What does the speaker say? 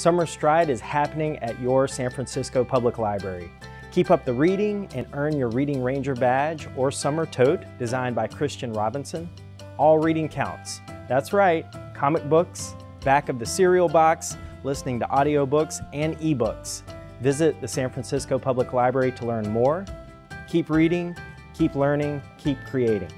Summer Stride is happening at your San Francisco Public Library. Keep up the reading and earn your Reading Ranger badge or summer tote designed by Christian Robinson. All reading counts. That's right, comic books, back of the cereal box, listening to audiobooks and ebooks. Visit the San Francisco Public Library to learn more. Keep reading, keep learning, keep creating.